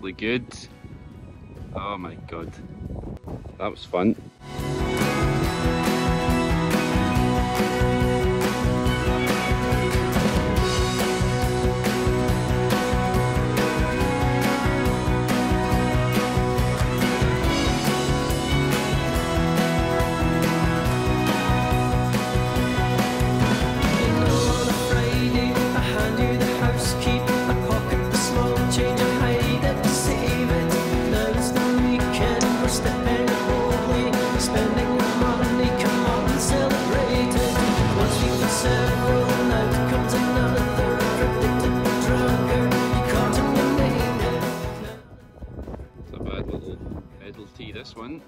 Good. Oh my god. That was fun. See this one.